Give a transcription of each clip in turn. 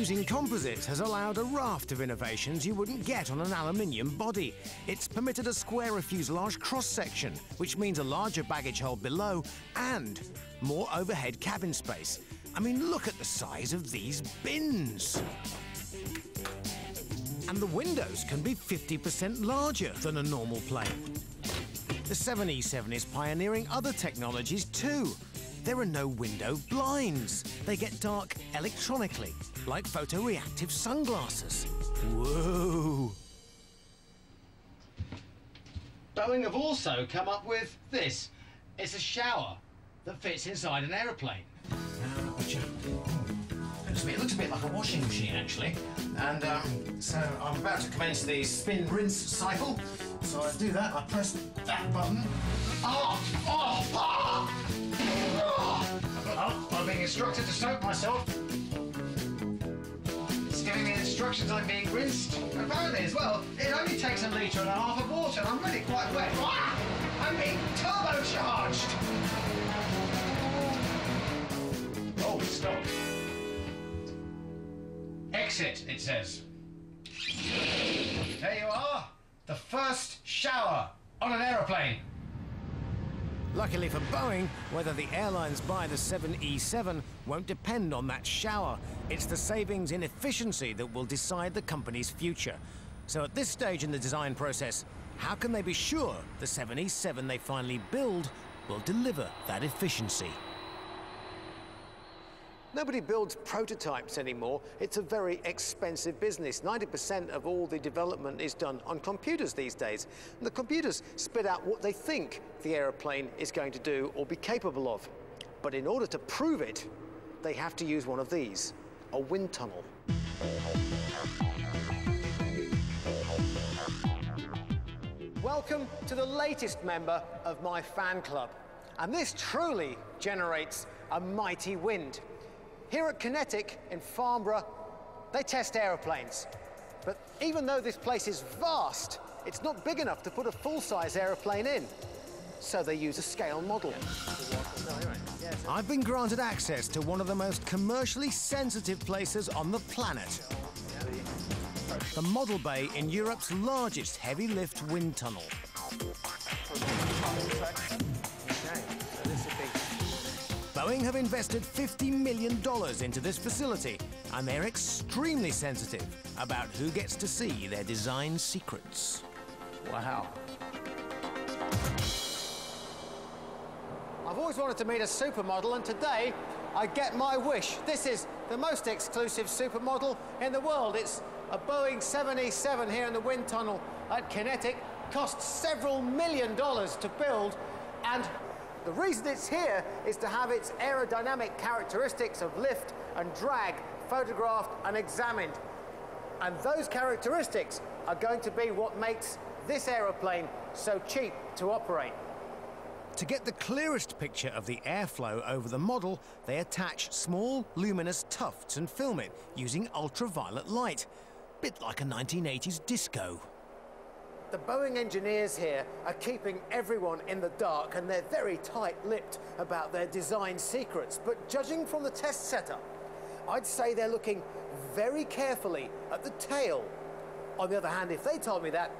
Using composites has allowed a raft of innovations you wouldn't get on an aluminium body. It's permitted a squarer fuselage cross-section, which means a larger baggage hold below and more overhead cabin space. I mean, look at the size of these bins. And the windows can be 50% larger than a normal plane. The 7E7 is pioneering other technologies too. There are no window blinds. They get dark electronically, like photoreactive sunglasses. Whoa! Boeing have also come up with this. It's a shower that fits inside an aeroplane. Now, which, looks a bit, it looks a bit like a washing machine, actually. And um, so I'm about to commence the spin rinse cycle. So I do that, I press that button. Oh! Oh! Oh! oh I'm being instructed to soak myself. It's giving me instructions I'm being rinsed. Apparently as well, it only takes a litre and a half of water and I'm really quite wet. Ah! I'm being turbocharged! Oh, stop. Exit, it says. The first shower on an aeroplane. Luckily for Boeing, whether the airlines buy the 7E7 won't depend on that shower. It's the savings in efficiency that will decide the company's future. So at this stage in the design process, how can they be sure the 7E7 they finally build will deliver that efficiency? Nobody builds prototypes anymore. It's a very expensive business. 90% of all the development is done on computers these days. And the computers spit out what they think the aeroplane is going to do or be capable of. But in order to prove it, they have to use one of these, a wind tunnel. Welcome to the latest member of my fan club. And this truly generates a mighty wind. Here at QinetiQ in Farnborough, they test aeroplanes. But even though this place is vast, it's not big enough to put a full-size aeroplane in. So they use a scale model. I've been granted access to one of the most commercially sensitive places on the planet. The Model Bay in Europe's largest heavy lift wind tunnel. Boeing have invested $50 million into this facility, and they're extremely sensitive about who gets to see their design secrets. Wow. I've always wanted to meet a supermodel, and today I get my wish. This is the most exclusive supermodel in the world. It's a Boeing 787 here in the wind tunnel at QinetiQ. Cost several million dollars to build, and the reason it's here is to have its aerodynamic characteristics of lift and drag photographed and examined. And those characteristics are going to be what makes this aeroplane so cheap to operate. To get the clearest picture of the airflow over the model, they attach small, luminous tufts and film it using ultraviolet light. Bit like a 1980s disco. The Boeing engineers here are keeping everyone in the dark and they're very tight-lipped about their design secrets. But judging from the test setup, I'd say they're looking very carefully at the tail. On the other hand, if they told me that,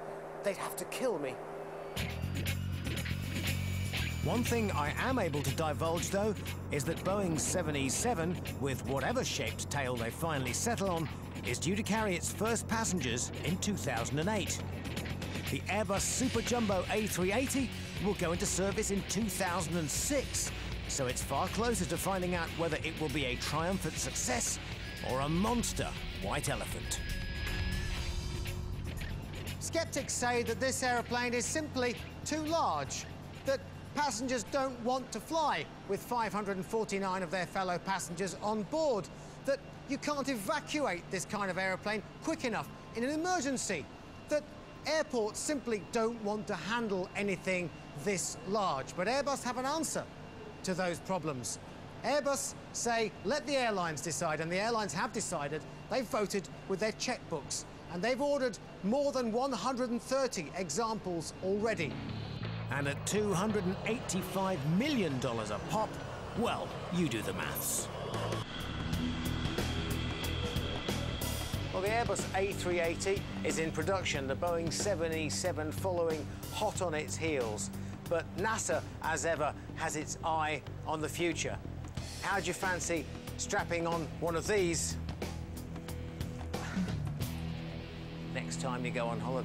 they'd have to kill me. One thing I am able to divulge, though, is that Boeing's 7E7, with whatever shaped tail they finally settle on, is due to carry its first passengers in 2008. The Airbus Super Jumbo A380 will go into service in 2006, so it's far closer to finding out whether it will be a triumphant success or a monster white elephant. Skeptics say that this aeroplane is simply too large, that passengers don't want to fly with 549 of their fellow passengers on board, that you can't evacuate this kind of aeroplane quick enough in an emergency, that Airports simply don't want to handle anything this large, but Airbus have an answer to those problems. Airbus say, let the airlines decide, and the airlines have decided. They've voted with their checkbooks, and they've ordered more than 130 examples already. And at $285 million a pop, well, you do the maths. Well, the Airbus A380 is in production, the Boeing 787 following hot on its heels. But NASA, as ever, has its eye on the future. How'd you fancy strapping on one of these next time you go on holiday?